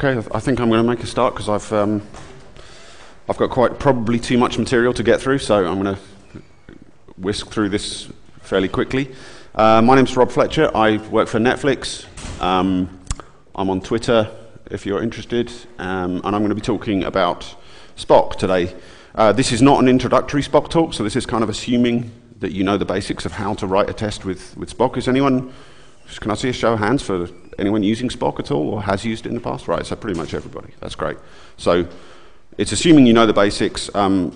Okay, I think I'm going to make a start because I've um, I've got quite probably too much material to get through, so I'm going to whisk through this fairly quickly. Uh, my name's Rob Fletcher. I work for Netflix. Um, I'm on Twitter if you're interested, um, and I'm going to be talking about Spock today. Uh, this is not an introductory Spock talk, so this is kind of assuming that you know the basics of how to write a test with, with Spock. Is anyone, can I see a show of hands for anyone using Spock at all or has used it in the past? Right, so pretty much everybody. That's great. So it's assuming you know the basics, um,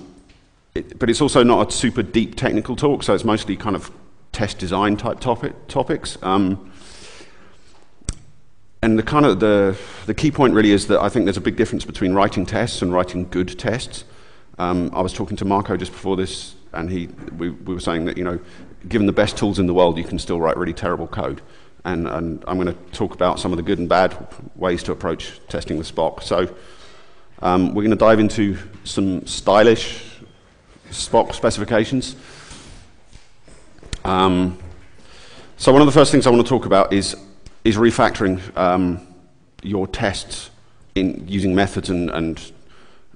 it, but it's also not a super deep technical talk, so it's mostly kind of test design type topic, topics. Um, and the kind of the, the key point really is that I think there's a big difference between writing tests and writing good tests. Um, I was talking to Marco just before this, and he, we, we were saying that, you know, given the best tools in the world, you can still write really terrible code. And, and I'm going to talk about some of the good and bad ways to approach testing with Spock. So um, we're going to dive into some stylish Spock specifications. Um, so one of the first things I want to talk about is, is refactoring um, your tests in using methods and, and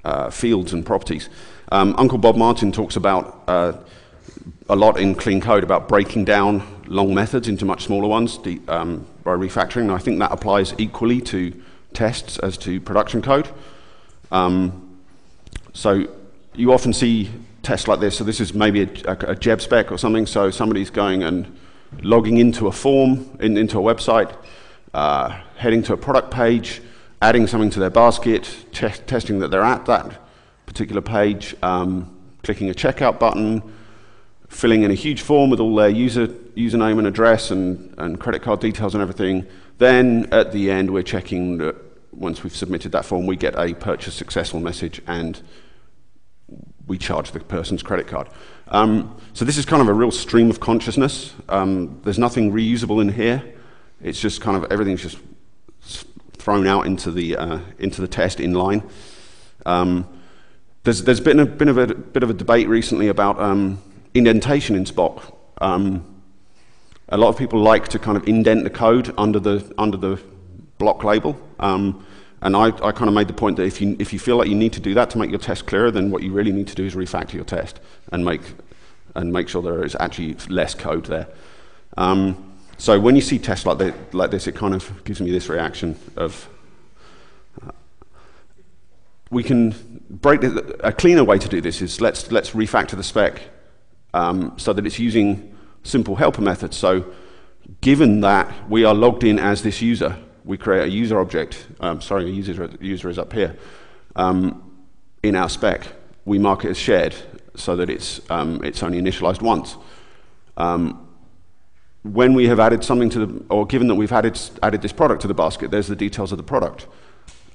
uh, fields and properties. Um, Uncle Bob Martin talks about uh, a lot in clean code about breaking down long methods into much smaller ones the, um, by refactoring. And I think that applies equally to tests as to production code. Um, so you often see tests like this. So this is maybe a, a, a Geb spec or something. So somebody's going and logging into a form, in, into a website, uh, heading to a product page, adding something to their basket, te testing that they're at that particular page, um, clicking a checkout button, filling in a huge form with all their user username and address and, and credit card details and everything. Then at the end, we're checking that once we've submitted that form, we get a purchase successful message and we charge the person's credit card. Um, so this is kind of a real stream of consciousness. Um, there's nothing reusable in here. It's just kind of everything's just thrown out into the, uh, into the test in line. Um, there's, there's been, a, been a bit of a debate recently about um, indentation in Spock. A lot of people like to kind of indent the code under the, under the block label. Um, and I, I kind of made the point that if you, if you feel like you need to do that to make your test clearer, then what you really need to do is refactor your test and make, and make sure there is actually less code there. Um, so when you see tests like, the, like this, it kind of gives me this reaction of, uh, we can break the, a cleaner way to do this is let's, let's refactor the spec um, so that it's using simple helper method. So given that we are logged in as this user, we create a user object, um, sorry, a user, user is up here, um, in our spec. We mark it as shared so that it's, um, it's only initialized once. Um, when we have added something to the, or given that we've added, added this product to the basket, there's the details of the product.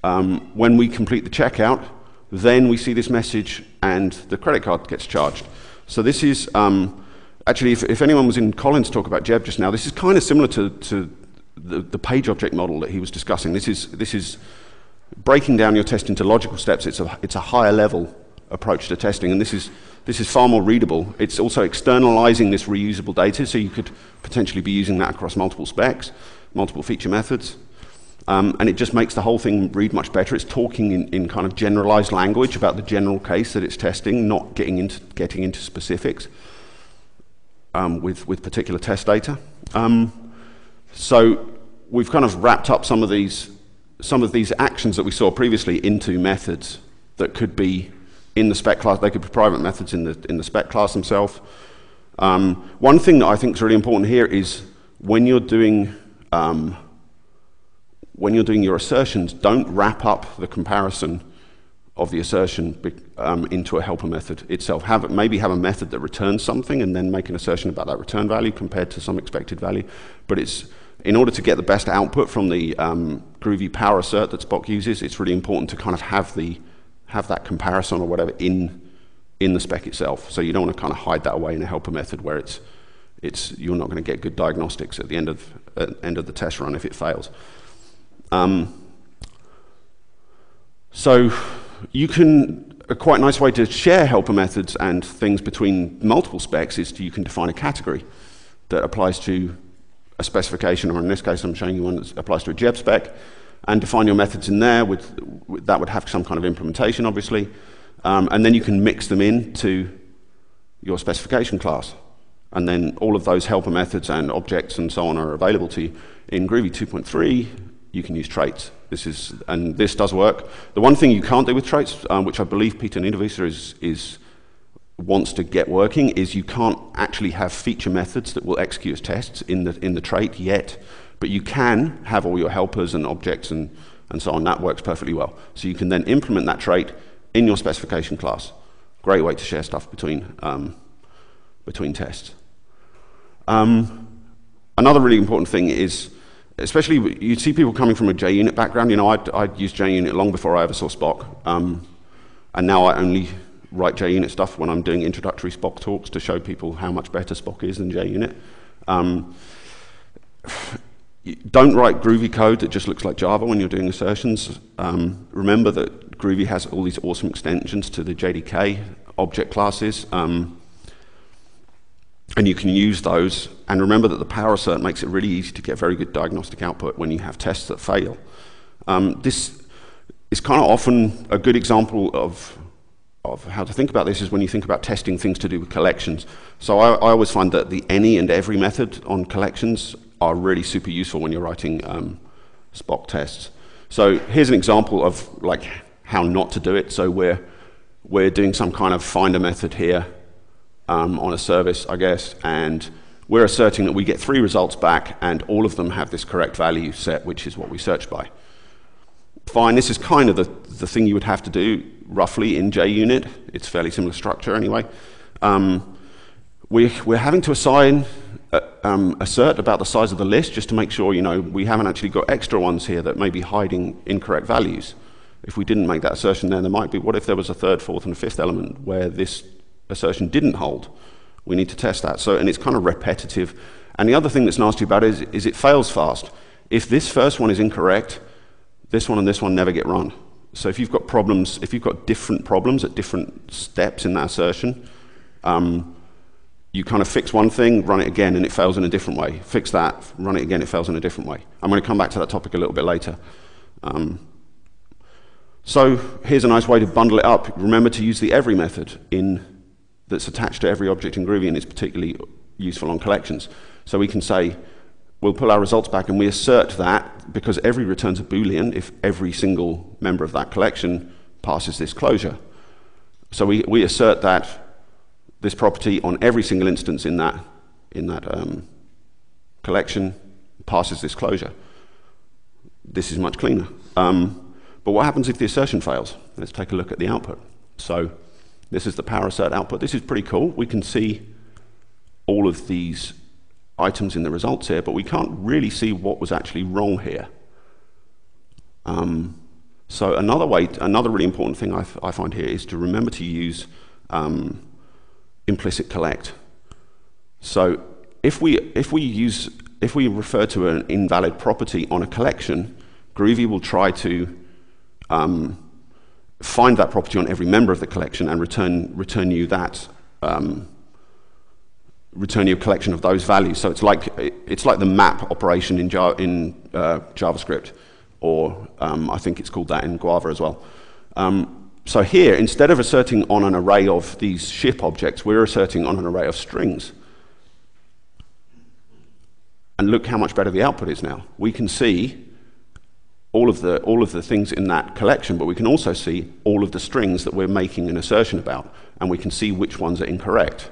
Um, when we complete the checkout, then we see this message and the credit card gets charged. So this is, um, actually, if, if, anyone was in Colin's talk about Geb just now, this is kind of similar to, to the, the, page object model that he was discussing. This is, this is breaking down your test into logical steps. It's a, it's a higher level approach to testing, and this is, this is far more readable. It's also externalizing this reusable data, so you could potentially be using that across multiple specs, multiple feature methods. Um, and it just makes the whole thing read much better. It's talking in, in, kind of generalized language about the general case that it's testing, not getting into, getting into specifics um, with, with particular test data. Um, so we've kind of wrapped up some of these some of these actions that we saw previously into methods that could be in the spec class. They could be private methods in the, in the spec class themselves. Um, one thing that I think is really important here is when you're doing um, when you're doing your assertions, don't wrap up the comparison of the assertion um, into a helper method itself. Have, maybe have a method that returns something and then make an assertion about that return value compared to some expected value. But it's in order to get the best output from the um, Groovy power assert that Spock uses, it's really important to kind of have the have that comparison or whatever in, in the spec itself. So you don't want to kind of hide that away in a helper method where it's, it's, you're not going to get good diagnostics at the end of, end of the test run if it fails. Um, so you can, a quite nice way to share helper methods and things between multiple specs is to, you can define a category that applies to a specification, or in this case I'm showing you one that applies to a Geb spec, and define your methods in there. With, with that would have some kind of implementation, obviously. Um, and then you can mix them into your specification class. And then all of those helper methods and objects and so on are available to you. In Groovy 2.3, you can use traits. This is, and this does work. The one thing you can't do with traits, um, which I believe Peter Niederwieser is, is wants to get working is you can't actually have feature methods that will execute as tests in the, in the trait yet, but you can have all your helpers and objects and, and so on. That works perfectly well. So you can then implement that trait in your specification class. Great way to share stuff between, um, between tests. Um, another really important thing is, especially you see people coming from a JUnit background. You know, I'd, I'd used JUnit long before I ever saw Spock, um, and now I only write JUnit stuff when I'm doing introductory Spock talks to show people how much better Spock is than JUnit. Um, don't write Groovy code that just looks like Java when you're doing assertions. Um, remember that Groovy has all these awesome extensions to the JDK object classes. Um, and you can use those. And remember that the power assert makes it really easy to get very good diagnostic output when you have tests that fail. Um, this is kind of often a good example of of how to think about this is when you think about testing things to do with collections. So I, I always find that the any and every method on collections are really super useful when you're writing um, Spock tests. So here's an example of like how not to do it. So we're we're doing some kind of finder method here um, on a service, I guess, and we're asserting that we get three results back, and all of them have this correct value set, which is what we search by. Fine, this is kind of the, the thing you would have to do roughly in JUnit. It's fairly similar structure anyway. Um, we, we're having to assign uh, um, assert about the size of the list just to make sure you know we haven't actually got extra ones here that may be hiding incorrect values. If we didn't make that assertion, then there might be. What if there was a third, fourth, and fifth element where this assertion didn't hold? We need to test that. So, and it's kind of repetitive. And the other thing that's nasty about it is, is it fails fast. If this first one is incorrect, this one and this one never get run. So if you've got problems, if you've got different problems at different steps in that assertion, um, you kind of fix one thing, run it again, and it fails in a different way. Fix that, run it again, it fails in a different way. I'm going to come back to that topic a little bit later. Um, so here's a nice way to bundle it up. Remember to use the every method in, that's attached to every object in Groovy, and is particularly useful on collections. So we can say, we'll pull our results back and we assert that because every returns a Boolean if every single member of that collection passes this closure. So we, we assert that this property on every single instance in that, in that um, collection passes this closure. This is much cleaner. Um, but what happens if the assertion fails? Let's take a look at the output. So this is the power output. This is pretty cool. We can see all of these items in the results here, but we can't really see what was actually wrong here. Um, so another way, another really important thing I, I find here is to remember to use um, implicit collect. So if we, if we use, if we refer to an invalid property on a collection, Groovy will try to um, find that property on every member of the collection and return, return you that um, return you a collection of those values. So it's like, it's like the map operation in, Java, in uh, JavaScript, or um, I think it's called that in Guava as well. Um, so here, instead of asserting on an array of these ship objects, we're asserting on an array of strings. And look how much better the output is now. We can see all of, the, all of the things in that collection, but we can also see all of the strings that we're making an assertion about, and we can see which ones are incorrect.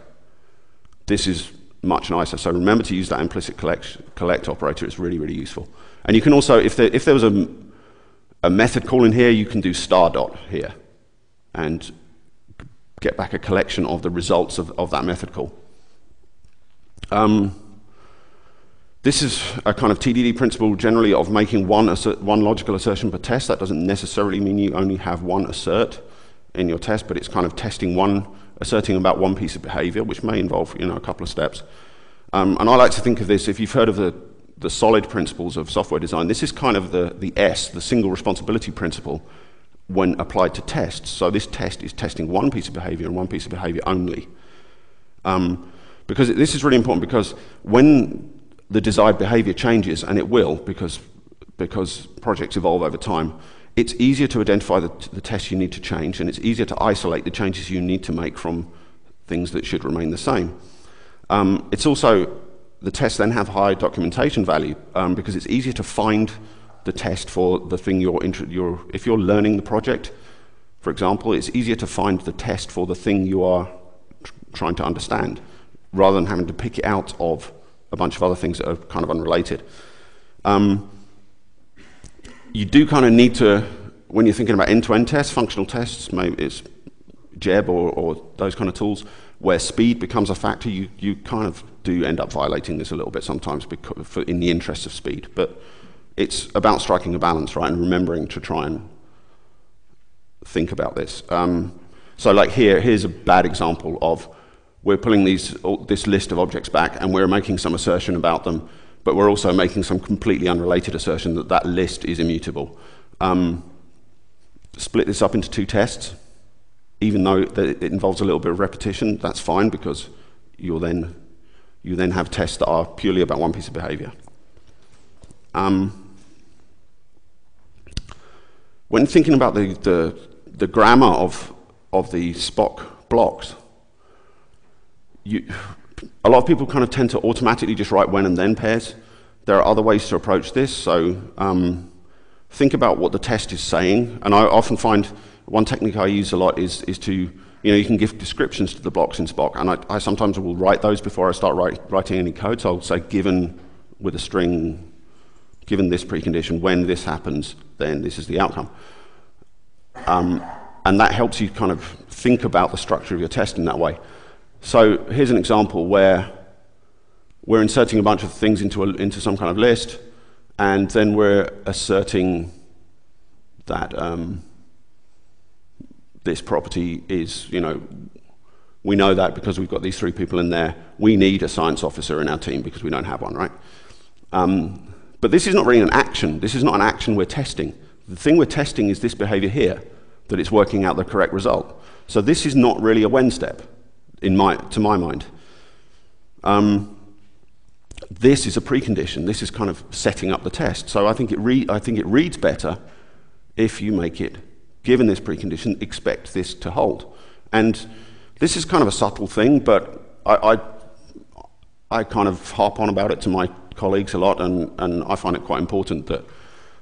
This is much nicer. So remember to use that implicit collect, collect operator. It's really, really useful. And you can also, if there, if there was a, a method call in here, you can do star dot here and get back a collection of the results of, of that method call. Um, this is a kind of TDD principle generally of making one, one logical assertion per test. That doesn't necessarily mean you only have one assert in your test, but it's kind of testing one asserting about one piece of behavior, which may involve you know, a couple of steps. Um, and I like to think of this, if you've heard of the, the solid principles of software design, this is kind of the, the S, the single responsibility principle, when applied to tests. So this test is testing one piece of behavior and one piece of behavior only. Um, because this is really important because when the desired behavior changes, and it will, because because projects evolve over time. It's easier to identify the, the tests you need to change, and it's easier to isolate the changes you need to make from things that should remain the same. Um, it's also, the tests then have high documentation value um, because it's easier to find the test for the thing you're, you're, if you're learning the project, for example, it's easier to find the test for the thing you are tr trying to understand rather than having to pick it out of a bunch of other things that are kind of unrelated. Um, you do kind of need to, when you're thinking about end-to-end tests, functional tests, maybe it's Geb or, or, those kind of tools, where speed becomes a factor, you, you kind of do end up violating this a little bit sometimes because, for, in the interest of speed. But it's about striking a balance, right, and remembering to try and think about this. Um, so like here, here's a bad example of we're pulling these, this list of objects back and we're making some assertion about them, but we're also making some completely unrelated assertion that that list is immutable. Um, split this up into two tests, even though it involves a little bit of repetition, that's fine because you'll then, you then have tests that are purely about one piece of behavior. Um, when thinking about the, the, the grammar of, of the Spock blocks, you, a lot of people kind of tend to automatically just write when and then pairs. There are other ways to approach this, so um, think about what the test is saying. And I often find one technique I use a lot is, is to, you know, you can give descriptions to the blocks in Spock, and I, I sometimes will write those before I start write, writing any code. So I'll say given with a string, given this precondition, when this happens, then this is the outcome. Um, and that helps you kind of think about the structure of your test in that way. So here's an example where we're inserting a bunch of things into, a, into some kind of list, and then we're asserting that um, this property is, you know, we know that because we've got these three people in there. We need a science officer in our team because we don't have one, right? Um, but this is not really an action. This is not an action we're testing. The thing we're testing is this behavior here, that it's working out the correct result. So this is not really a when step, in my, to my mind. Um, this is a precondition. This is kind of setting up the test. So I think, it I think it reads better if you make it, given this precondition, expect this to hold. And this is kind of a subtle thing, but I, I, I kind of harp on about it to my colleagues a lot, and, and I find it quite important that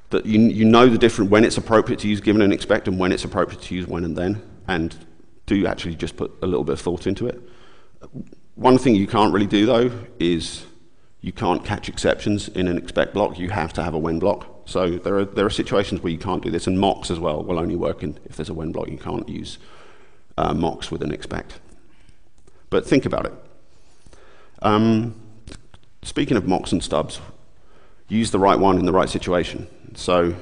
that you, you know the difference when it's appropriate to use given and expect and when it's appropriate to use when and then, and do actually just put a little bit of thought into it. One thing you can't really do though is you can't catch exceptions in an expect block. You have to have a when block. So there are, there are situations where you can't do this, and mocks as well will only work in, if there's a when block. You can't use uh, mocks with an expect. But think about it. Um, speaking of mocks and stubs, use the right one in the right situation. So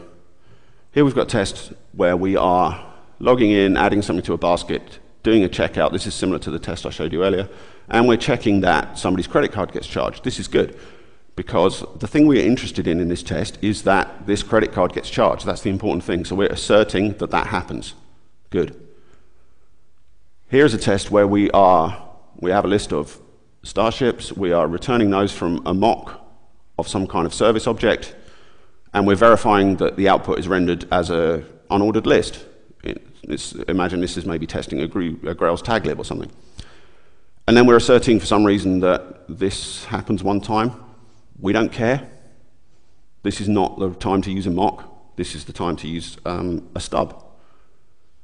here we've got a test where we are logging in, adding something to a basket, doing a checkout. This is similar to the test I showed you earlier. And we're checking that somebody's credit card gets charged. This is good because the thing we're interested in in this test is that this credit card gets charged. That's the important thing. So we're asserting that that happens. Good. Here's a test where we are, we have a list of starships. We are returning those from a mock of some kind of service object and we're verifying that the output is rendered as a unordered list. Imagine this is maybe testing a, a Grails tag lib or something. And then we're asserting for some reason that this happens one time. We don't care. This is not the time to use a mock. This is the time to use um, a stub.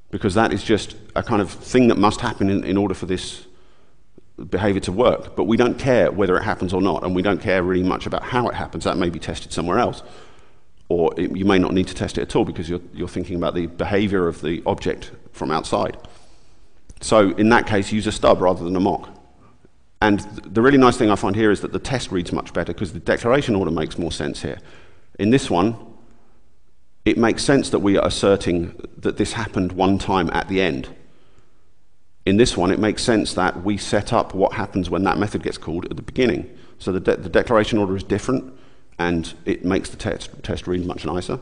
Because that is just a kind of thing that must happen in, in order for this behavior to work. But we don't care whether it happens or not, and we don't care really much about how it happens. That may be tested somewhere else or it, you may not need to test it at all because you're, you're thinking about the behavior of the object from outside. So in that case, use a stub rather than a mock. And th the really nice thing I find here is that the test reads much better because the declaration order makes more sense here. In this one, it makes sense that we are asserting that this happened one time at the end. In this one, it makes sense that we set up what happens when that method gets called at the beginning. So the, de the declaration order is different, and it makes the test, test read much nicer.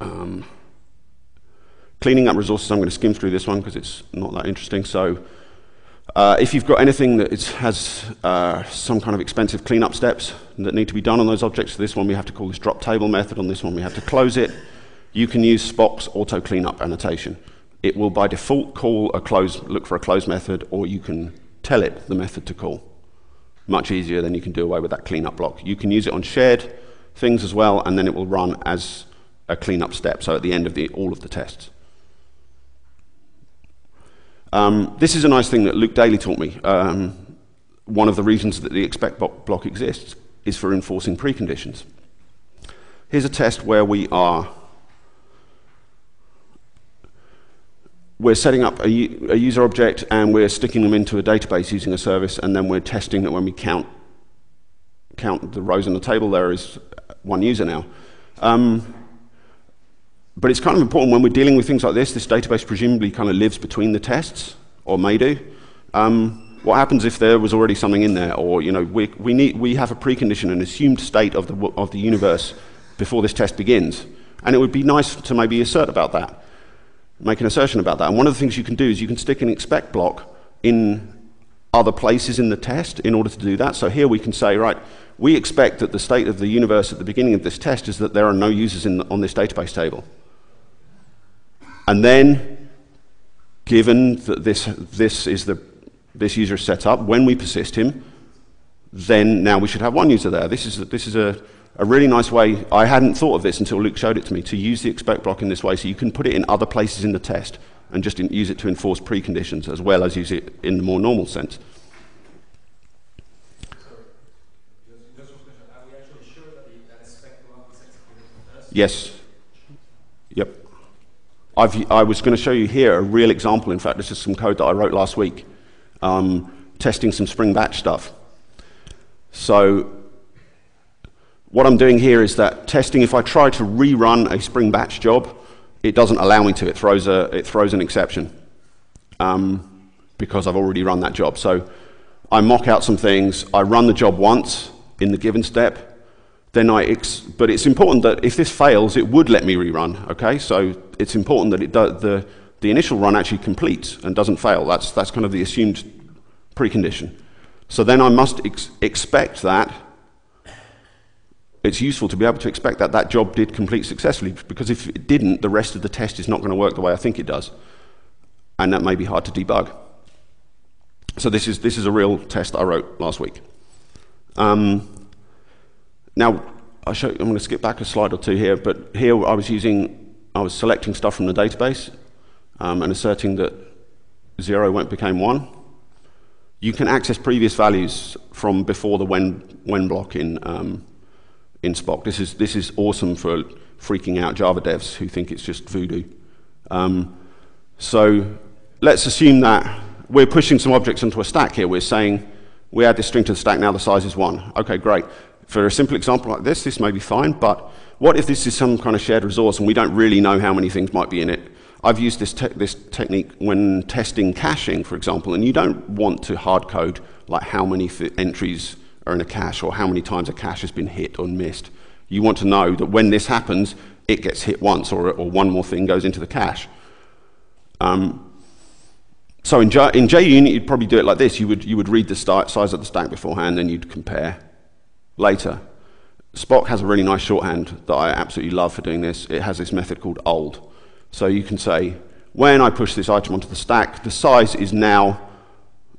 Um, cleaning up resources, I'm going to skim through this one because it's not that interesting. So Uh, if you've got anything that is, has uh, some kind of expensive cleanup steps that need to be done on those objects, this one we have to call this drop table method, on this one we have to close it, you can use Spock's auto cleanup annotation. It will by default call a close, look for a close method, or you can tell it the method to call. Much easier than you can do away with that cleanup block. You can use it on shared things as well, and then it will run as a cleanup step, so at the end of the, all of the tests. Um, this is a nice thing that Luke Daley taught me. Um, one of the reasons that the expect block exists is for enforcing preconditions. Here's a test where we are we're setting up a, a, user object and we're sticking them into a database using a service, and then we're testing that when we count count the rows in the table, there is one user now. Um, but it's kind of important when we're dealing with things like this, this database presumably kind of lives between the tests, or may do. Um, what happens if there was already something in there, or you know, we, we, need, we have a precondition, an assumed state of the, of the universe before this test begins? And it would be nice to maybe assert about that, make an assertion about that. And one of the things you can do is you can stick an expect block in other places in the test in order to do that. So here we can say, right, we expect that the state of the universe at the beginning of this test is that there are no users the, on this database table. And then, given that this, this is the this user is set up, when we persist him, then now we should have one user there. This is, a, this is a, a really nice way. I hadn't thought of this until Luke showed it to me, to use the expect block in this way so you can put it in other places in the test and just use it to enforce preconditions as well as use it in the more normal sense. Yes. Yep. I've, i was going to show you here a real example. In fact, this is some code that I wrote last week, um, testing some Spring Batch stuff. So what I'm doing here is that testing, if I try to rerun a Spring Batch job, it doesn't allow me to. It throws, a, it throws an exception um, because I've already run that job. So I mock out some things. I run the job once in the given step then I, but it's important that if this fails, it would let me rerun, okay? So it's important that it the, the initial run actually completes and doesn't fail. That's, that's kind of the assumed precondition. So then I must ex expect that it's useful to be able to expect that that job did complete successfully because if it didn't, the rest of the test is not going to work the way I think it does. And that may be hard to debug. So this is, this is a real test I wrote last week. Um, now, show, I'm going to skip back a slide or two here, but here I was using, I was selecting stuff from the database um, and asserting that zero went became one. You can access previous values from before the when, when block in, um, in Spock. This is, this is awesome for freaking out Java devs who think it's just voodoo. Um, so let's assume that we're pushing some objects into a stack here. We're saying we add this string to the stack, now the size is one. Okay, great. For a simple example like this, this may be fine, but what if this is some kind of shared resource and we don't really know how many things might be in it? I've used this, te this technique when testing caching, for example, and you don't want to hard code like how many entries in a cache or how many times a cache has been hit or missed. You want to know that when this happens, it gets hit once or, or one more thing goes into the cache. Um, so in, J, in JUnit, you'd probably do it like this. You would, you would read the size of the stack beforehand, then you'd compare later. Spock has a really nice shorthand that I absolutely love for doing this. It has this method called old. So you can say, when I push this item onto the stack, the size is now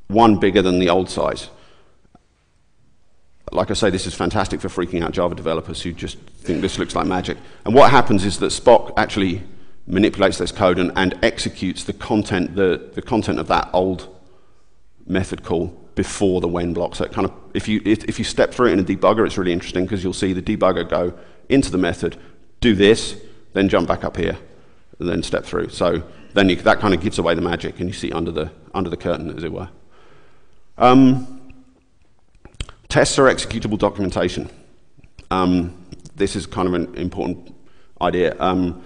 one bigger than the old size. Like I say, this is fantastic for freaking out Java developers who just think this looks like magic. And what happens is that Spock actually manipulates this code and, and executes the content, the, the content of that old method call before the when block. So it kind of, if you, if you step through it in a debugger, it's really interesting because you'll see the debugger go into the method, do this, then jump back up here, and then step through. So then you, that kind of gives away the magic, and you see under the, under the curtain, as it were. Um, tests are executable documentation. Um, this is kind of an important idea. Um,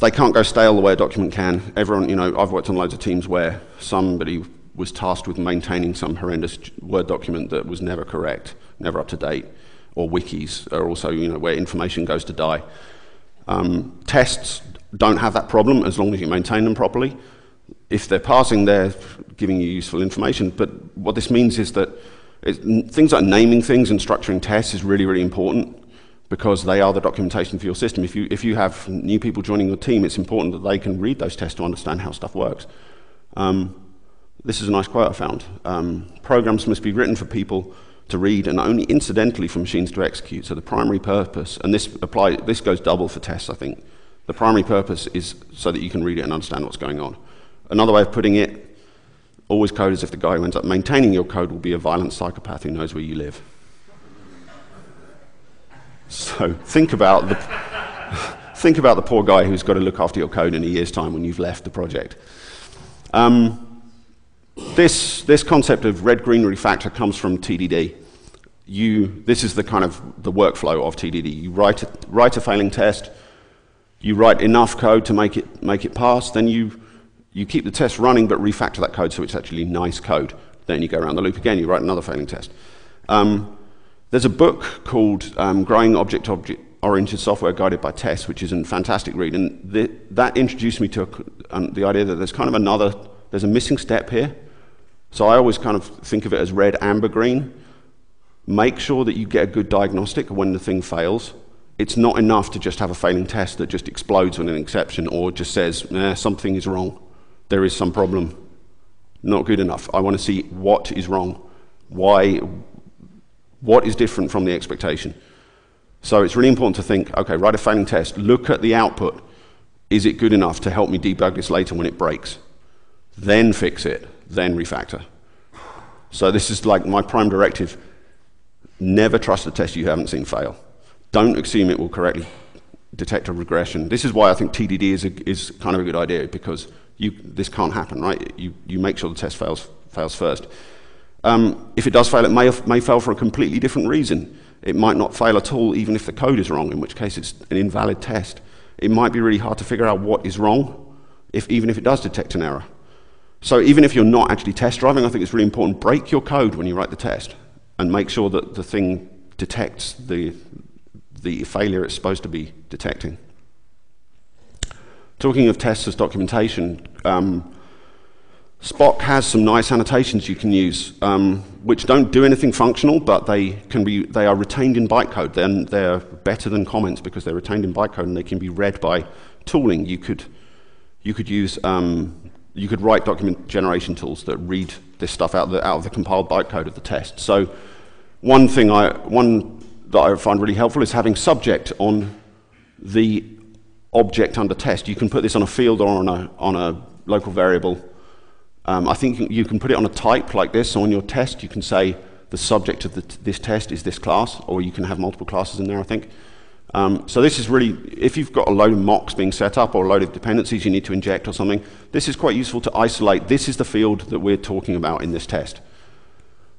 they can't go stale the way a document can. Everyone, you know, I've worked on loads of teams where somebody was tasked with maintaining some horrendous Word document that was never correct, never up to date, or wikis are also you know, where information goes to die. Um, tests don't have that problem as long as you maintain them properly. if they're passing, they're giving you useful information. But what this means is that things like naming things and structuring tests is really, really important because they are the documentation for your system. If you, if you have new people joining your team, it's important that they can read those tests to understand how stuff works. Um, this is a nice quote I found. Um, programs must be written for people to read and only incidentally for machines to execute. So the primary purpose, and this apply, this goes double for tests, I think. The primary purpose is so that you can read it and understand what's going on. Another way of putting it Always code as if the guy who ends up maintaining your code will be a violent psychopath who knows where you live. So think about the, think about the poor guy who's got to look after your code in a year's time when you've left the project. Um, this, this concept of red-green refactor comes from TDD. You, this is the kind of the workflow of TDD. You write a, write a failing test, you write enough code to make it, make it pass, then you you keep the test running, but refactor that code so it's actually nice code. Then you go around the loop again, you write another failing test. Um, there's a book called um, Growing Object Oriented Software Guided by Tests, which is a fantastic read. And the, that introduced me to a, um, the idea that there's kind of another, there's a missing step here. So I always kind of think of it as red, amber, green. Make sure that you get a good diagnostic when the thing fails. It's not enough to just have a failing test that just explodes on an exception or just says, eh, something is wrong there is some problem. Not good enough. I want to see what is wrong. Why, what is different from the expectation? So it's really important to think, okay, write a failing test, look at the output. Is it good enough to help me debug this later when it breaks? Then fix it, then refactor. So this is like my prime directive. Never trust a test you haven't seen fail. Don't assume it will correctly detect a regression. This is why I think TDD is, a, is kind of a good idea because you, this can't happen, right? You, you make sure the test fails, fails first. Um, if it does fail, it may, may fail for a completely different reason. It might not fail at all, even if the code is wrong, in which case it's an invalid test. It might be really hard to figure out what is wrong, if, even if it does detect an error. So even if you're not actually test driving, I think it's really important, break your code when you write the test and make sure that the thing detects the, the failure it's supposed to be detecting. Talking of tests as documentation, um, Spock has some nice annotations you can use, um, which don't do anything functional, but they, can be, they are retained in bytecode. Then they're better than comments because they're retained in bytecode and they can be read by tooling. You could, you could use, um, you could write document generation tools that read this stuff out of the, out of the compiled bytecode of the test. So one thing I, one that I find really helpful is having subject on the object under test. You can put this on a field or on a, on a local variable. Um, I think you can put it on a type like this. So on your test, you can say the subject of the this test is this class, or you can have multiple classes in there, I think. Um, so this is really, if you've got a load of mocks being set up or a load of dependencies you need to inject or something, this is quite useful to isolate. This is the field that we're talking about in this test.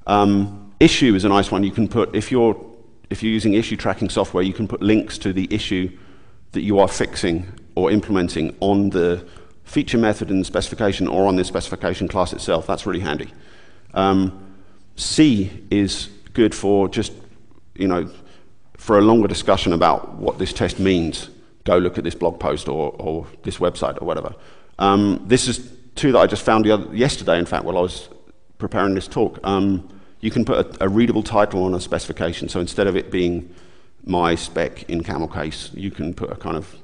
Um, issue is a nice one. You can put, if you're, if you're using issue tracking software, you can put links to the issue that you are fixing or implementing on the feature method in the specification or on the specification class itself. That's really handy. Um, See is good for just, you know, for a longer discussion about what this test means. Go look at this blog post or, or this website or whatever. Um, this is two that I just found other, yesterday, in fact, while I was preparing this talk. Um, you can put a, a readable title on a specification. So instead of it being my spec in camel case, you can put a kind of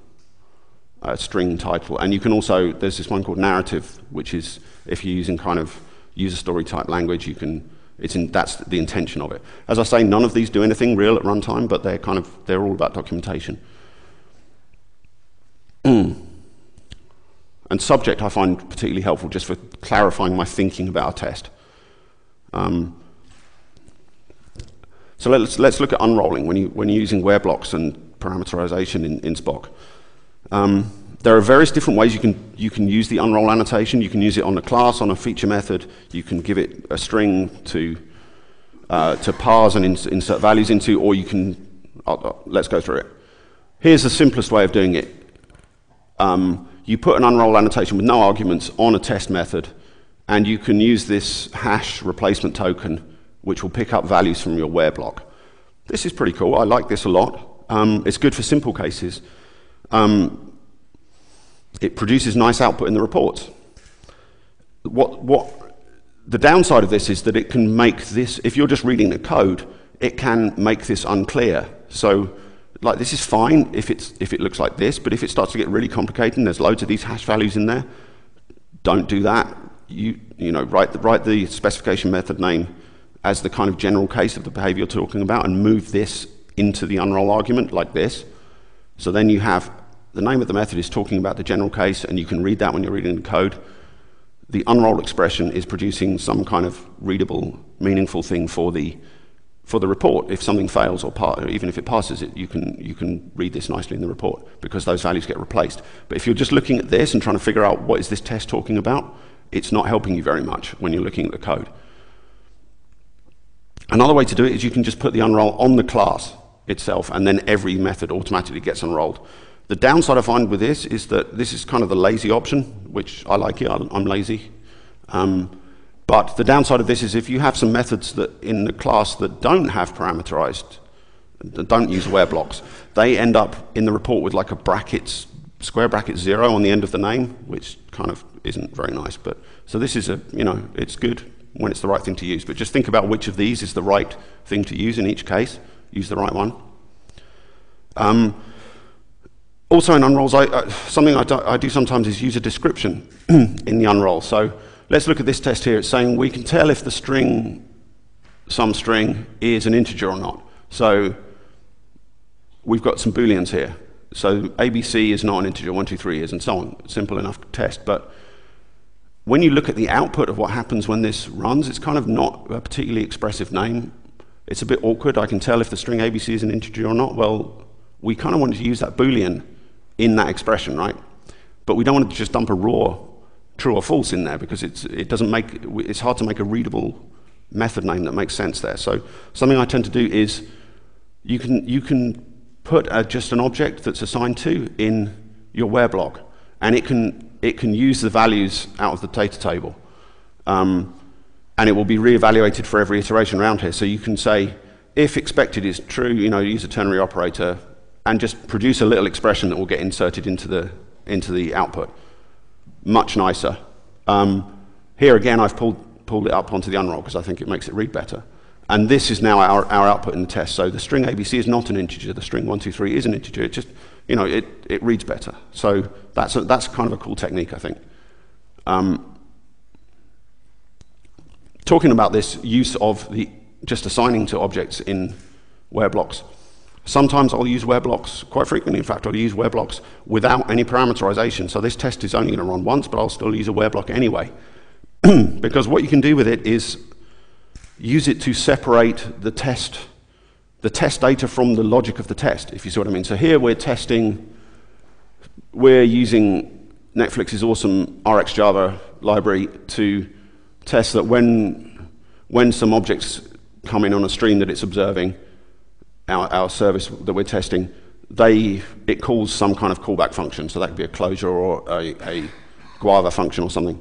a string title. And you can also, there's this one called narrative, which is if you're using kind of user story type language, you can, it's in, that's the intention of it. As I say, none of these do anything real at runtime, but they're kind of, they're all about documentation. and subject I find particularly helpful just for clarifying my thinking about a test. Um, so let's, let's look at unrolling when, you, when you're using where blocks and parameterization in, in Spock. Um, there are various different ways you can, you can use the unroll annotation. You can use it on a class, on a feature method. You can give it a string to, uh, to parse and ins insert values into, or you can, uh, let's go through it. Here's the simplest way of doing it. Um, you put an unroll annotation with no arguments on a test method, and you can use this hash replacement token which will pick up values from your where block. This is pretty cool. I like this a lot. Um, it's good for simple cases. Um, it produces nice output in the reports. what, what the downside of this is that it can make this, if you're just reading the code, it can make this unclear. So like this is fine if, it's, if it looks like this, but if it starts to get really complicated and there's loads of these hash values in there, don't do that. You, you know, write the, write the specification method name as the kind of general case of the behavior you're talking about and move this into the unroll argument like this. So then you have the name of the method is talking about the general case and you can read that when you're reading the code. The unroll expression is producing some kind of readable, meaningful thing for the for the report. If something fails or part, even if it passes it, you can, you can read this nicely in the report because those values get replaced. But if you're just looking at this and trying to figure out what is this test talking about, it's not helping you very much when you're looking at the code. Another way to do it is you can just put the unroll on the class itself and then every method automatically gets unrolled. The downside I find with this is that this is kind of the lazy option, which I like it, I'm lazy. Um, but the downside of this is if you have some methods that in the class that don't have parameterized, that don't use where blocks, they end up in the report with like a brackets, square bracket zero on the end of the name, which kind of isn't very nice. But so this is a, you know, it's good when it's the right thing to use. But just think about which of these is the right thing to use in each case. Use the right one. Um, also in unrolls, I, uh, something I do, I do, sometimes is use a description in the unroll. So Let's look at this test here. It's saying we can tell if the string, some string, is an integer or not. So we've got some booleans here. So ABC is not an integer, 1, 2, 3 is, and so on. Simple enough test. But when you look at the output of what happens when this runs, it's kind of not a particularly expressive name. It's a bit awkward. I can tell if the string ABC is an integer or not. Well, we kind of wanted to use that boolean in that expression, right? But we don't want to just dump a raw true or false in there because it's, it doesn't make, it's hard to make a readable method name that makes sense there. So something I tend to do is you can, you can put a, just an object that's assigned to in your where block, and it can, it can use the values out of the data table. Um, and it will be reevaluated for every iteration around here. So you can say, if expected is true, you know, use a ternary operator, and just produce a little expression that will get inserted into the, into the output much nicer. Um, here again, I've pulled, pulled it up onto the unroll because I think it makes it read better. And this is now our, our output in the test. So the string ABC is not an integer. The string 123 is an integer. It just, you know, it, it reads better. So that's, a, that's kind of a cool technique, I think. Um, talking about this use of the, just assigning to objects in where blocks. Sometimes I'll use where blocks, quite frequently in fact, I'll use where blocks without any parameterization. So this test is only going to run once, but I'll still use a where block anyway. because what you can do with it is use it to separate the test, the test data from the logic of the test, if you see what I mean. So here we're testing, we're using Netflix's awesome RxJava library to test that when, when some objects come in on a stream that it's observing, our, our service that we're testing, they, it calls some kind of callback function. So that could be a closure or a, a guava function or something.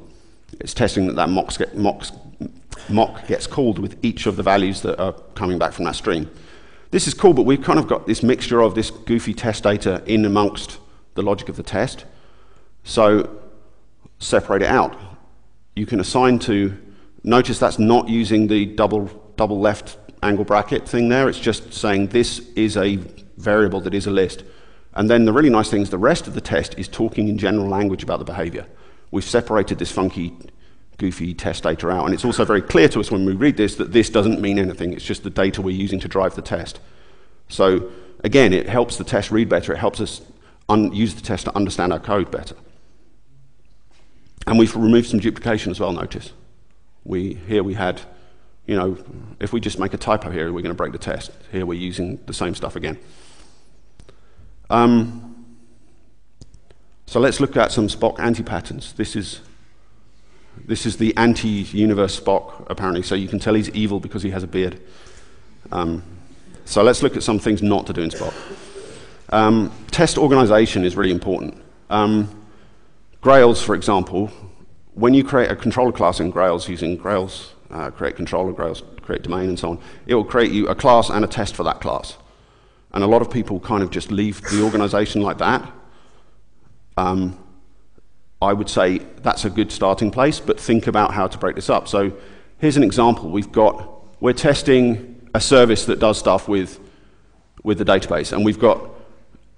It's testing that that mocks get, mock gets called with each of the values that are coming back from that stream. This is cool, but we've kind of got this mixture of this goofy test data in amongst the logic of the test. So separate it out. You can assign to, notice that's not using the double, double left angle bracket thing there. It's just saying this is a variable that is a list. And then the really nice thing is the rest of the test is talking in general language about the behavior. We've separated this funky, goofy test data out. And it's also very clear to us when we read this that this doesn't mean anything. It's just the data we're using to drive the test. So again, it helps the test read better. It helps us use the test to understand our code better. And we've removed some duplication as well, notice. We, here we had you know, if we just make a typo here, we're going to break the test. Here we're using the same stuff again. Um, so let's look at some Spock anti-patterns. This is, this is the anti-universe Spock, apparently, so you can tell he's evil because he has a beard. Um, so let's look at some things not to do in Spock. Um, test organization is really important. Um, Grails, for example, when you create a controller class in Grails using Grails uh, create controller, Grails, create domain, and so on, it will create you a class and a test for that class. And a lot of people kind of just leave the organization like that. Um, I would say that's a good starting place, but think about how to break this up. So here's an example. We've got, we're testing a service that does stuff with, with the database, and we've got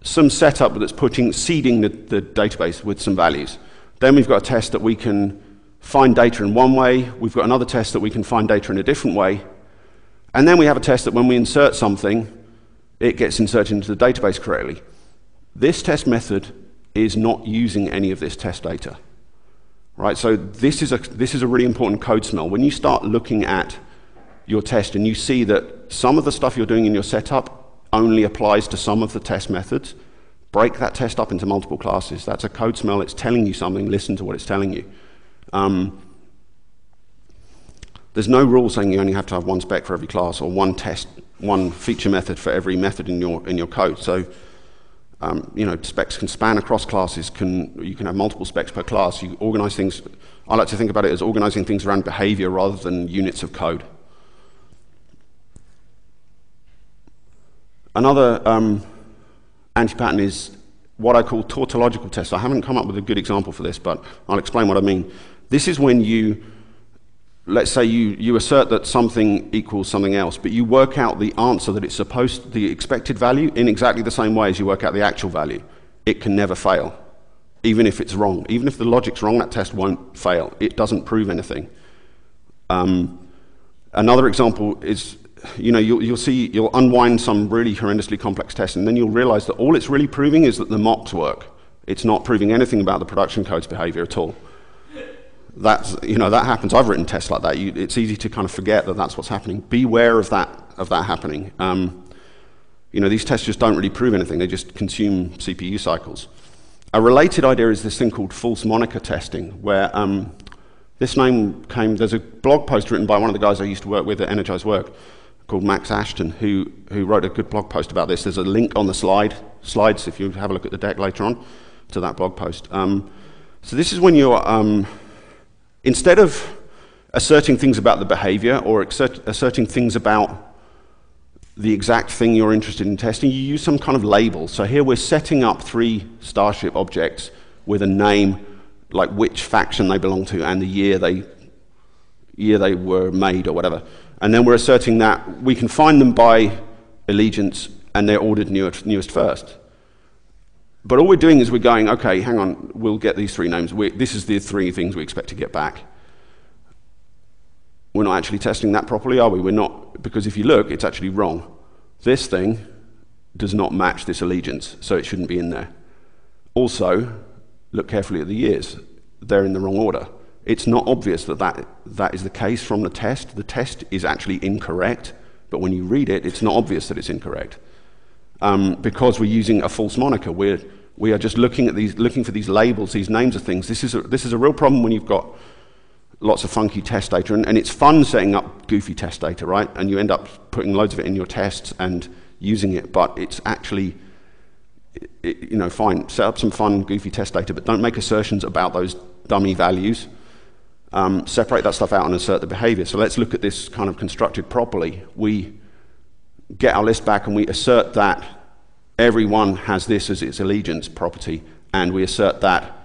some setup that's putting, seeding the, the database with some values. Then we've got a test that we can find data in one way. We've got another test that we can find data in a different way. And then we have a test that when we insert something, it gets inserted into the database correctly. This test method is not using any of this test data. Right? So this is, a, this is a really important code smell. When you start looking at your test and you see that some of the stuff you're doing in your setup only applies to some of the test methods, break that test up into multiple classes. That's a code smell. It's telling you something. Listen to what it's telling you. Um, there's no rule saying you only have to have one spec for every class or one test, one feature method for every method in your, in your code. So um, you know, specs can span across classes. Can you can have multiple specs per class? You organize things. I like to think about it as organizing things around behavior rather than units of code. Another um, anti-pattern is what I call tautological tests. I haven't come up with a good example for this, but I'll explain what I mean. This is when you let's say you, you assert that something equals something else, but you work out the answer that it's supposed, to, the expected value, in exactly the same way as you work out the actual value. It can never fail, even if it's wrong. Even if the logic's wrong, that test won't fail. It doesn't prove anything. Um, another example is, you know, you'll, you'll see, you'll unwind some really horrendously complex test, and then you'll realize that all it's really proving is that the mocks work. It's not proving anything about the production code's behavior at all that's, you know, that happens. I've written tests like that. You, it's easy to kind of forget that that's what's happening. Beware of that, of that happening. Um, you know, these tests just don't really prove anything. They just consume CPU cycles. A related idea is this thing called false moniker testing, where um, this name came, there's a blog post written by one of the guys I used to work with at Energized Work called Max Ashton, who, who wrote a good blog post about this. There's a link on the slide, slides if you have a look at the deck later on, to that blog post. Um, so this is when you're um, Instead of asserting things about the behavior or asserting things about the exact thing you're interested in testing, you use some kind of label. So here we're setting up three Starship objects with a name, like which faction they belong to and the year they, year they were made or whatever. And then we're asserting that we can find them by allegiance and they're ordered newest first. But all we're doing is we're going, okay, hang on, we'll get these three names. We, this is the three things we expect to get back. We're not actually testing that properly, are we? We're not, because if you look, it's actually wrong. This thing does not match this allegiance, so it shouldn't be in there. Also, look carefully at the years. They're in the wrong order. It's not obvious that that, that is the case from the test. The test is actually incorrect, but when you read it, it's not obvious that it's incorrect um, because we're using a false moniker. We're, we are just looking, at these, looking for these labels, these names of things. This is, a, this is a real problem when you've got lots of funky test data. And, and it's fun setting up goofy test data, right? And you end up putting loads of it in your tests and using it, but it's actually, it, you know, fine, set up some fun, goofy test data, but don't make assertions about those dummy values. Um, separate that stuff out and assert the behavior. So let's look at this kind of constructed properly. We get our list back and we assert that everyone has this as its allegiance property, and we assert that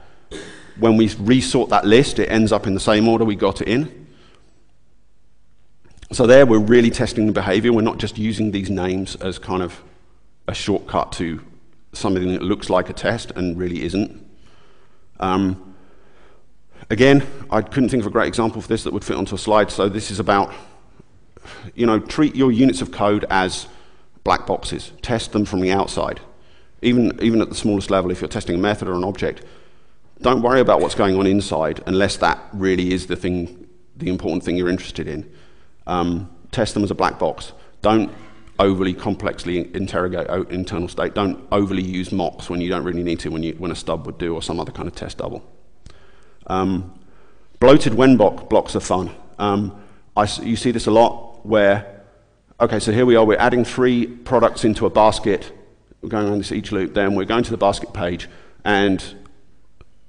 when we resort that list, it ends up in the same order we got it in. So there we're really testing the behavior. We're not just using these names as kind of a shortcut to something that looks like a test and really isn't. Um, again, I couldn't think of a great example for this that would fit onto a slide. So this is about you know, treat your units of code as black boxes. Test them from the outside. Even, even at the smallest level, if you're testing a method or an object, don't worry about what's going on inside unless that really is the thing, the important thing you're interested in. Um, test them as a black box. Don't overly complexly interrogate internal state. Don't overly use mocks when you don't really need to, when, you, when a stub would do, or some other kind of test double. Um, bloated when block, blocks are fun. Um, I, you see this a lot where, okay, so here we are, we're adding three products into a basket. We're going around this each loop, then we're going to the basket page, and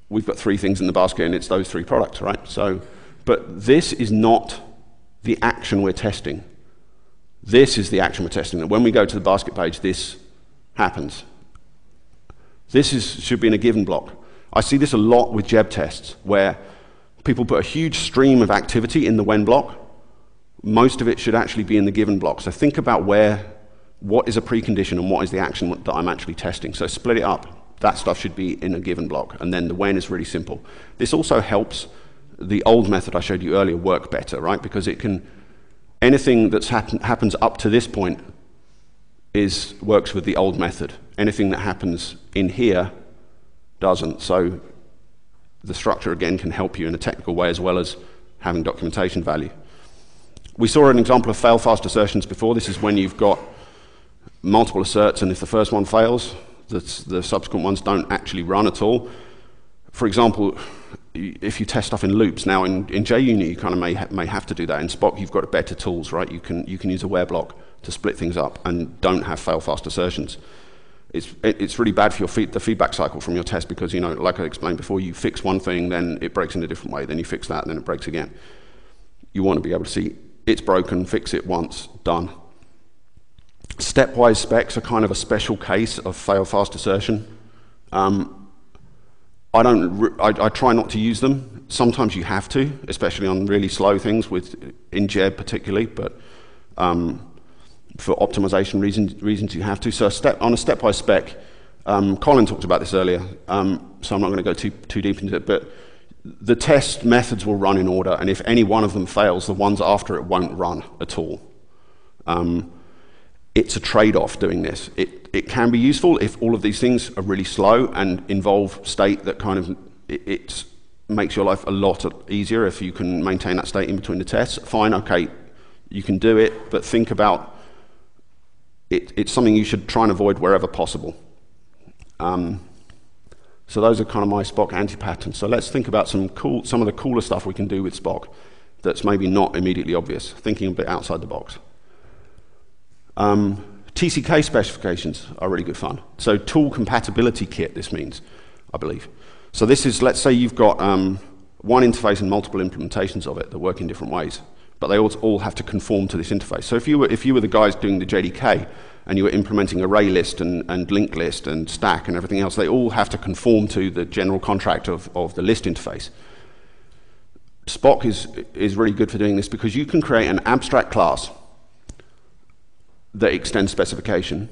we've got three things in the basket, and it's those three products, right? So, but this is not the action we're testing. This is the action we're testing. And when we go to the basket page, this happens. This is, should be in a given block. I see this a lot with Geb tests, where people put a huge stream of activity in the when block. Most of it should actually be in the given block. So think about where, what is a precondition and what is the action that I'm actually testing. So split it up. That stuff should be in a given block. And then the when is really simple. This also helps the old method I showed you earlier work better, right? Because it can, anything that happens up to this point is, works with the old method. Anything that happens in here doesn't. So the structure again can help you in a technical way as well as having documentation value. We saw an example of fail fast assertions before. This is when you've got multiple asserts and if the first one fails, the, the subsequent ones don't actually run at all. For example, if you test stuff in loops, now in, in JUnit you kind of may, ha may have to do that. In Spock you've got better tools, right? You can, you can use a where block to split things up and don't have fail fast assertions it's, it's really bad for your the feedback cycle from your test because, you know, like I explained before, you fix one thing, then it breaks in a different way, then you fix that, and then it breaks again. You want to be able to see it's broken, fix it once, done. Stepwise specs are kind of a special case of fail fast assertion. Um, I don't. I, I, try not to use them. Sometimes you have to, especially on really slow things, with in Geb particularly. But um, for optimization reasons, reasons you have to. So a step, on a stepwise spec, um, Colin talked about this earlier, um, so I'm not going to go too, too deep into it, but the test methods will run in order, and if any one of them fails, the ones after it won't run at all. Um, it's a trade-off doing this. It, it can be useful if all of these things are really slow and involve state that kind of it, it makes your life a lot easier if you can maintain that state in between the tests. Fine, okay, you can do it, but think about it, it's something you should try and avoid wherever possible. Um, so those are kind of my Spock anti-patterns. So let's think about some, cool, some of the cooler stuff we can do with Spock that's maybe not immediately obvious, thinking a bit outside the box. Um, TCK specifications are really good fun. So tool compatibility kit, this means, I believe. So this is, let's say you've got um, one interface and multiple implementations of it that work in different ways but they all have to conform to this interface. So if you were, if you were the guys doing the JDK and you were implementing array list and, and linked list and stack and everything else, they all have to conform to the general contract of, of the list interface. Spock is, is really good for doing this because you can create an abstract class that extends specification.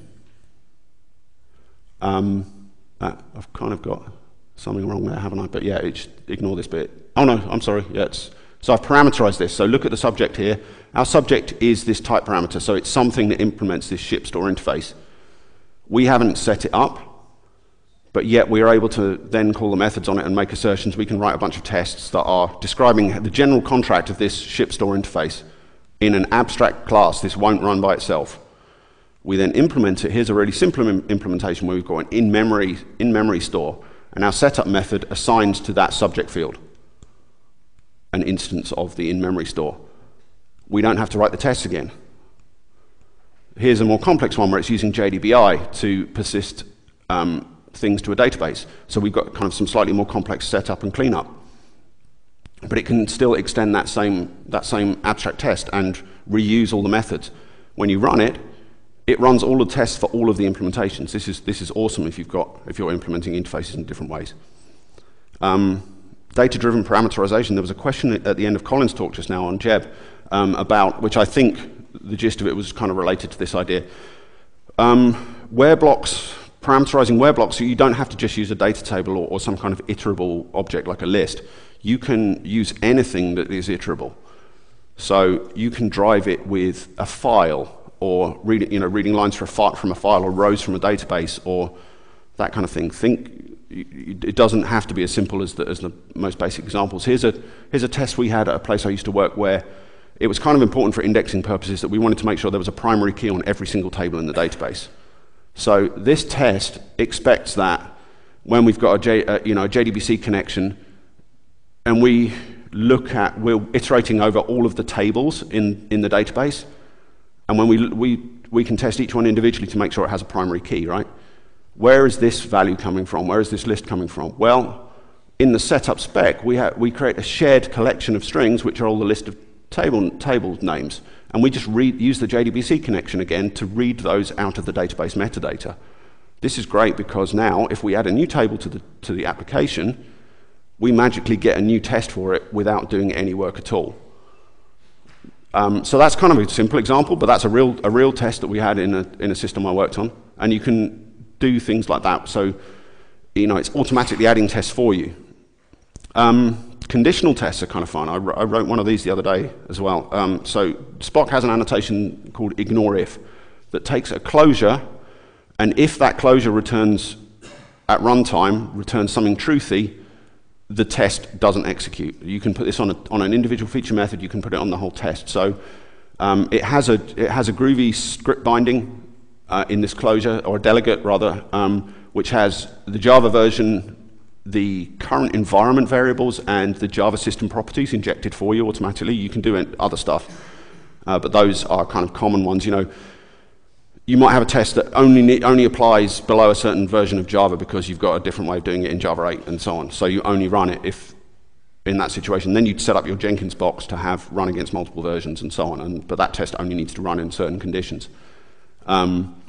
Um, I've kind of got something wrong there, haven't I? But yeah, ignore this bit. Oh no, I'm sorry. Yeah, it's so I've parameterized this. So look at the subject here. Our subject is this type parameter, so it's something that implements this ship store interface. We haven't set it up, but yet we are able to then call the methods on it and make assertions. We can write a bunch of tests that are describing the general contract of this ship store interface in an abstract class. This won't run by itself. We then implement it. Here's a really simple Im implementation where we've got an in-memory in -memory store, and our setup method assigns to that subject field an instance of the in-memory store. We don't have to write the tests again. Here's a more complex one where it's using JDBI to persist um, things to a database. So we've got kind of some slightly more complex setup and cleanup. But it can still extend that same, that same abstract test and reuse all the methods. When you run it, it runs all the tests for all of the implementations. This is, this is awesome if, you've got, if you're implementing interfaces in different ways. Um, data-driven parameterization, there was a question at the end of Colin's talk just now on Geb um, about, which I think the gist of it was kind of related to this idea. Um, where blocks, parameterizing where blocks, you don't have to just use a data table or, or some kind of iterable object like a list. You can use anything that is iterable. So you can drive it with a file or read, you know, reading lines from a file or rows from a database or that kind of thing. Think it doesn't have to be as simple as the, as the most basic examples. Here's a, here's a test we had at a place I used to work where it was kind of important for indexing purposes that we wanted to make sure there was a primary key on every single table in the database. So this test expects that when we've got uh, you know, a JDBC connection and we look at, we're iterating over all of the tables in, in the database, and when we, we, we can test each one individually to make sure it has a primary key, right? Where is this value coming from? Where is this list coming from? Well, in the setup spec, we, we create a shared collection of strings, which are all the list of table, table names. And we just read, use the JDBC connection again to read those out of the database metadata. this is great because now if we add a new table to the, to the application, we magically get a new test for it without doing any work at all. Um, so that's kind of a simple example, but that's a real, a real test that we had in a, in a system I worked on. And you can do things like that. So, you know, it's automatically adding tests for you. Um, conditional tests are kind of fun. I, I, wrote one of these the other day as well. Um, so Spock has an annotation called ignore if that takes a closure, and if that closure returns at runtime, returns something truthy, the test doesn't execute. You can put this on, a, on an individual feature method, you can put it on the whole test. So um, it, has a, it has a groovy script binding uh, in this closure, or a delegate rather, um, which has the Java version, the current environment variables, and the Java system properties injected for you automatically. You can do other stuff, uh, but those are kind of common ones. You know, you might have a test that only, only applies below a certain version of Java because you've got a different way of doing it in Java 8 and so on. So you only run it if in that situation. Then you'd set up your Jenkins box to have run against multiple versions and so on. And, but that test only needs to run in certain conditions. Um,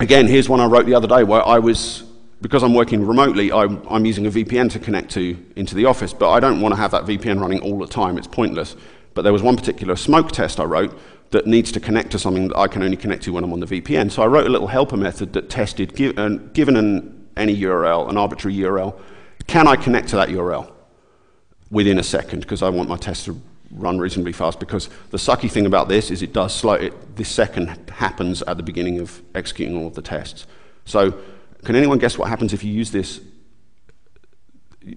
again, here's one I wrote the other day where I was, because I'm working remotely, I'm, I'm using a VPN to connect to into the office, but I don't want to have that VPN running all the time. It's pointless. But there was one particular smoke test I wrote that needs to connect to something that I can only connect to when I'm on the VPN. So I wrote a little helper method that tested, uh, given an, any URL, an arbitrary URL, can I connect to that URL within a second? Because I want my test to run reasonably fast. Because the sucky thing about this is it does slow it. This second happens at the beginning of executing all of the tests. So can anyone guess what happens if you use this?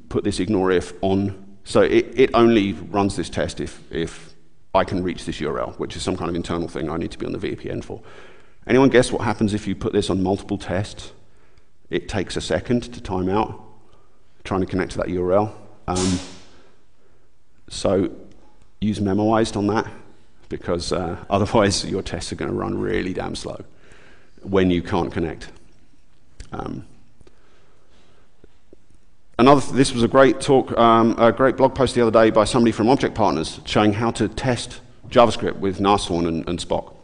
Put this ignore if on. So it, it only runs this test if, if I can reach this URL, which is some kind of internal thing I need to be on the VPN for. Anyone guess what happens if you put this on multiple tests? It takes a second to time out, trying to connect to that URL. Um, so use memoized on that, because uh, otherwise your tests are going to run really damn slow when you can't connect. Um, Another, this was a great talk, um, a great blog post the other day by somebody from Object Partners showing how to test JavaScript with Nashorn and, and Spock.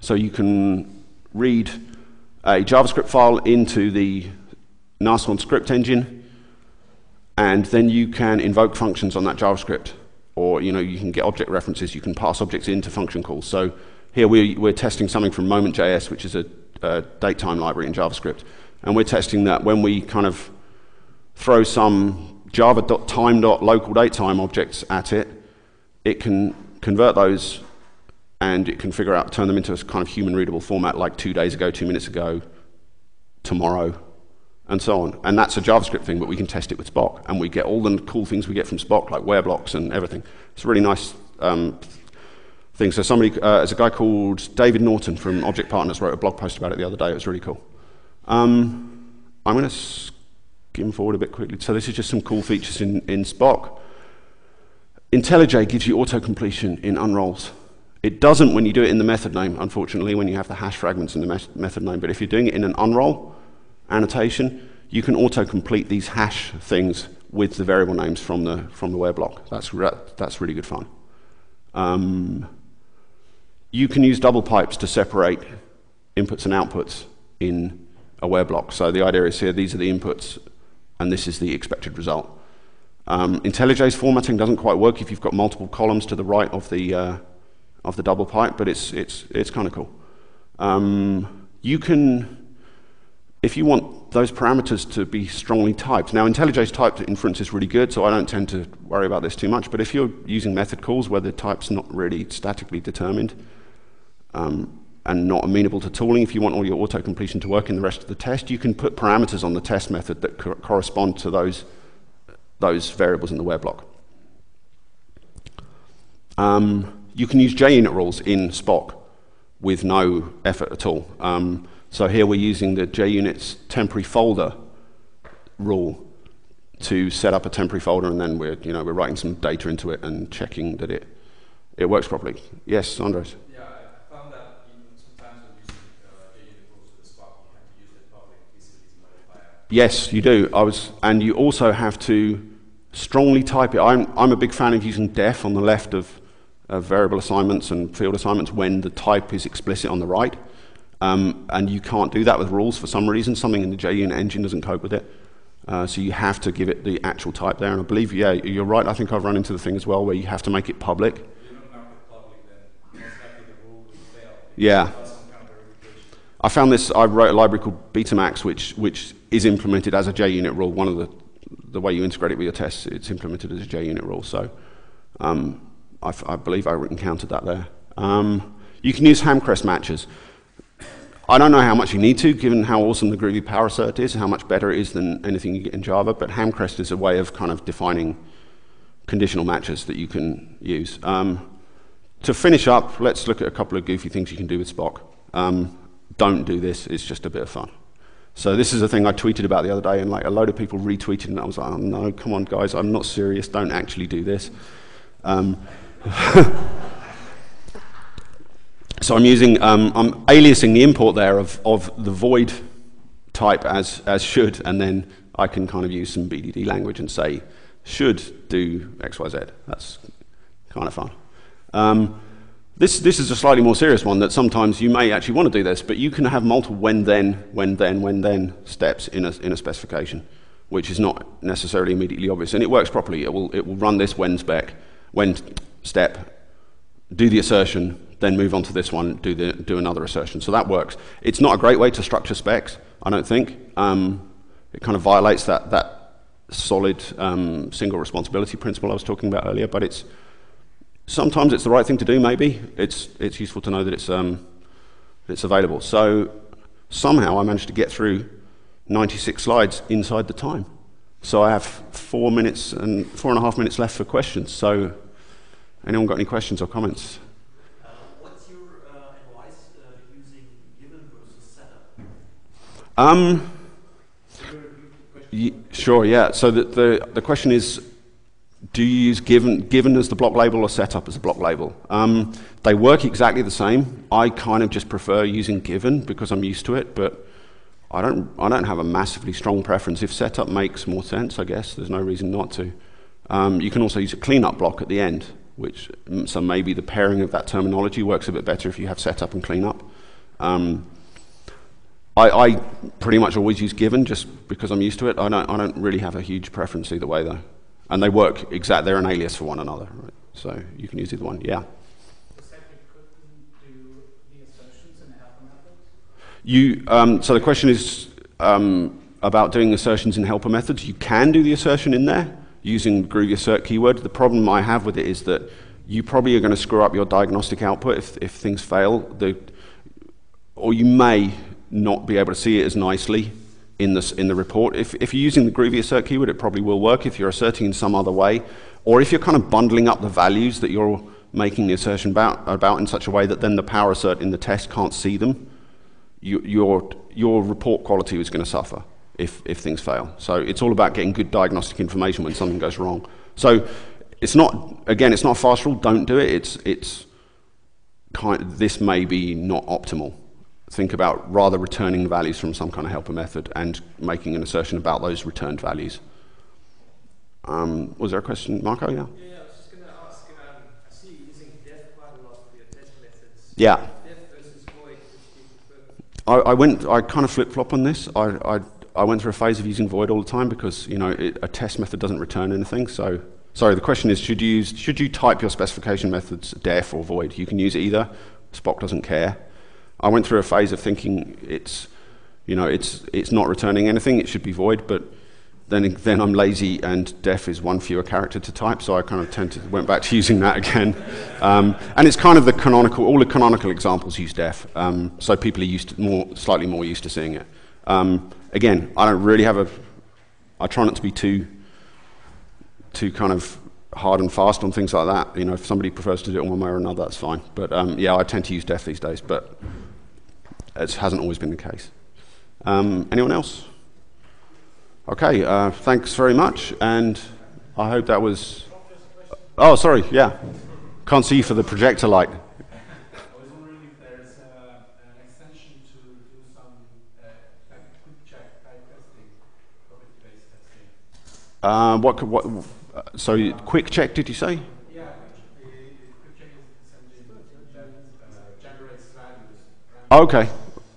So you can read a JavaScript file into the Nashorn script engine, and then you can invoke functions on that JavaScript. Or you know, you can get object references, you can pass objects into function calls. So here we, we're testing something from Moment.js, which is a, a datetime library in JavaScript. And we're testing that when we kind of throw some java.time.local datetime objects at it, it can convert those and it can figure out, turn them into a kind of human readable format like two days ago, two minutes ago, tomorrow, and so on. And that's a JavaScript thing, but we can test it with Spock. And we get all the cool things we get from Spock, like where blocks and everything. It's a really nice um, thing. So somebody, uh, there's a guy called David Norton from Object Partners wrote a blog post about it the other day. It was really cool. Um, I'm going to skim forward a bit quickly. So this is just some cool features in, in Spock. IntelliJ gives you auto-completion in unrolls. It doesn't when you do it in the method name, unfortunately, when you have the hash fragments in the method name. But if you're doing it in an unroll annotation, you can auto-complete these hash things with the variable names from the, from the where block. That's, re that's really good fun. Um, you can use double pipes to separate inputs and outputs in a where block. So the idea is here, these are the inputs and this is the expected result. Um, IntelliJ's formatting doesn't quite work if you've got multiple columns to the right of the, uh, of the double pipe, but it's, it's, it's kind of cool. Um, you can, if you want those parameters to be strongly typed, now IntelliJ's typed inference is really good, so I don't tend to worry about this too much, but if you're using method calls where the type's not really statically determined, um, and not amenable to tooling. If you want all your auto-completion to work in the rest of the test, you can put parameters on the test method that co correspond to those, those variables in the where block. Um, you can use JUnit rules in Spock with no effort at all. Um, so here we're using the JUnit's temporary folder rule to set up a temporary folder, and then we're, you know, we're writing some data into it and checking that it, it works properly. Yes, Andres? Yes, you do. I was, and you also have to strongly type it. I'm, I'm a big fan of using def on the left of, of variable assignments and field assignments when the type is explicit on the right. Um, and you can't do that with rules for some reason. Something in the JUnit engine doesn't cope with it. Uh, so you have to give it the actual type there. And I believe, yeah, you're right. I think I've run into the thing as well where you have to make it public. Yeah. I found this, I wrote a library called Betamax, which, which is implemented as a JUnit rule. One of the, the way you integrate it with your tests, it's implemented as a JUnit rule. So um, I, I, believe I encountered that there. Um, you can use Hamcrest matches. I don't know how much you need to, given how awesome the Groovy Power Assert is, how much better it is than anything you get in Java, but Hamcrest is a way of kind of defining conditional matches that you can use. Um, to finish up, let's look at a couple of goofy things you can do with Spock. Um, don't do this, it's just a bit of fun. So this is a thing I tweeted about the other day, and like a load of people retweeted, and I was like, oh, no, come on, guys, I'm not serious, don't actually do this. Um, So I'm using, um, I'm aliasing the import there of, of the void type as, as should, and then I can kind of use some BDD language and say, should do XYZ. That's kind of fun. Um, this, this is a slightly more serious one that sometimes you may actually want to do this, but you can have multiple when then, when then, when then steps in a, in a specification, which is not necessarily immediately obvious. And it works properly. It will, it will run this when spec, when step, do the assertion, then move on to this one, do, the, do another assertion. So that works. It's not a great way to structure specs, I don't think. Um, it kind of violates that, that solid um, single responsibility principle I was talking about earlier, but it's sometimes it's the right thing to do, maybe. It's, it's useful to know that it's, um, it's available. So somehow I managed to get through 96 slides inside the time. So I have four minutes and four and a half minutes left for questions. So anyone got any questions or comments? Um, sure, yeah. So the, the, the, question is, do you use given, given as the block label or setup as a block label? Um, they work exactly the same. I kind of just prefer using given because I'm used to it, but I don't, I don't have a massively strong preference. If setup makes more sense, I guess, there's no reason not to. Um, you can also use a cleanup block at the end, which, so maybe the pairing of that terminology works a bit better if you have setup and cleanup. Um, I, I, pretty much always use given just because I'm used to it. I don't, I don't really have a huge preference either way, though. And they work exact, they're an alias for one another, right? So you can use either one, yeah. You, um, so the question is um, about doing assertions in helper methods. You can do the assertion in there using Groovy assert keyword. The problem I have with it is that you probably are going to screw up your diagnostic output if, if things fail. The, or you may not be able to see it as nicely in, this, in the report. If, if you're using the Groovy assert keyword, it probably will work if you're asserting in some other way, or if you're kind of bundling up the values that you're making the assertion about, about in such a way that then the power assert in the test can't see them, you, your, your report quality is going to suffer if, if things fail. So it's all about getting good diagnostic information when something goes wrong. So it's not, again, it's not a fast rule, don't do it. It's, it's kind of, this may be not optimal think about rather returning values from some kind of helper method and making an assertion about those returned values. Um, was there a question, Marco? Yeah. Yeah, I was just going to ask. Um, I see you using def quite a lot for your test methods. Yeah. Def versus void. I, I, went. I kind of flip flop on this. I, I, I went through a phase of using void all the time because you know it, a test method doesn't return anything. So sorry. The question is, should you use should you type your specification methods def or void? You can use either. Spock doesn't care. I went through a phase of thinking it's, you know, it's, it's not returning anything, it should be void, but then, then I'm lazy and def is one fewer character to type, so I kind of tend to went back to using that again. Um, and it's kind of the canonical, all the canonical examples use def, um, so people are used to more, slightly more used to seeing it. Um, again, I don't really have a, I try not to be too, too kind of hard and fast on things like that. You know, if somebody prefers to do it one way or another, that's fine. But um, yeah, I tend to use def these days, but it hasn't always been the case. Um, anyone else? Okay, uh, thanks very much, and I hope that was. Oh, sorry, yeah. Can't see for the projector light. Uh, what, what, so, quick check, did you say? Yeah, quick check is essentially that uh, generates values. Okay,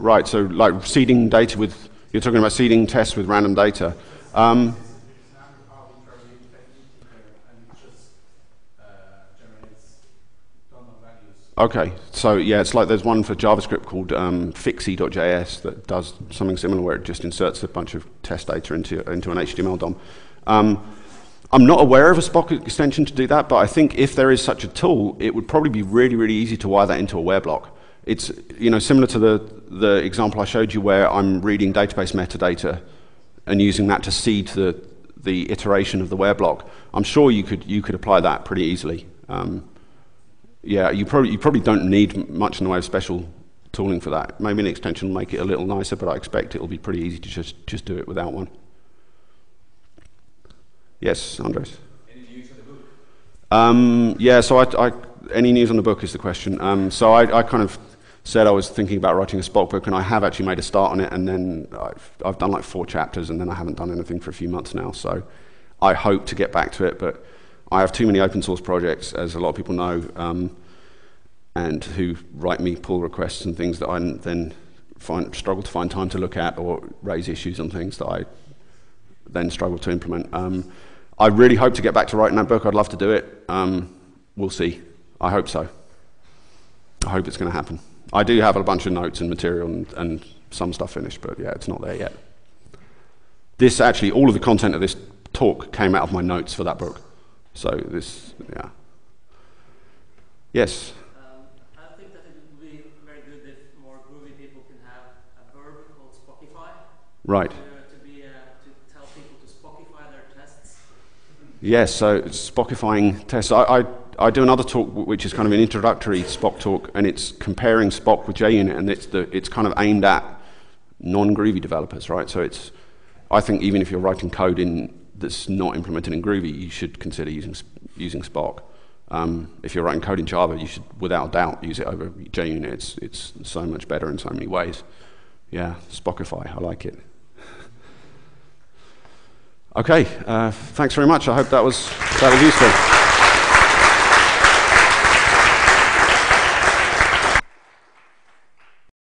Right, so like seeding data with, you're talking about seeding tests with random data. Um, Okay, so yeah, it's like there's one for JavaScript called um, Fixie.js that does something similar where it just inserts a bunch of test data into, into an HTML DOM. Um, I'm not aware of a Spock extension to do that, but I think if there is such a tool, it would probably be really, really easy to wire that into a where block. It's you know similar to the, the example I showed you where I'm reading database metadata and using that to seed the, the iteration of the where block. I'm sure you could, you could apply that pretty easily. Um, yeah, you probably, you probably don't need much in the way of special tooling for that. Maybe an extension will make it a little nicer, but I expect it'll be pretty easy to just, just do it without one. Yes, Andres? Any news on the book? Um, yeah, so I, I, any news on the book is the question. Um, so I, I, kind of said I was thinking about writing a Spock book, and I have actually made a start on it, and then I've, I've done like four chapters, and then I haven't done anything for a few months now. So I hope to get back to it, but I have too many open source projects, as a lot of people know, um, and who write me pull requests and things that I then find, struggle to find time to look at or raise issues on things that I then struggle to implement. Um, I really hope to get back to writing that book. I'd love to do it. Um, we'll see. I hope so. I hope it's going to happen. I do have a bunch of notes and material and, and some stuff finished, but yeah, it's not there yet. This actually, all of the content of this talk came out of my notes for that book. So this, yeah. Yes? Um, I think that it would be very good if more Groovy people can have a verb called Spockify. Right. To, to, be, uh, to tell people to Spockify their tests. Yes, so Spockifying tests. I, I, I, do another talk which is kind of an introductory Spock talk, and it's comparing Spock with JUnit, and it's, the, it's kind of aimed at non-Groovy developers, right? So it's, I think even if you're writing code in that's not implemented in Groovy, you should consider using, using Spock. Um, if you're writing code in Java, you should, without doubt, use it over JUnit. It's, it's so much better in so many ways. Yeah, Spockify, I like it. okay, uh, thanks very much. I hope that was, that was useful.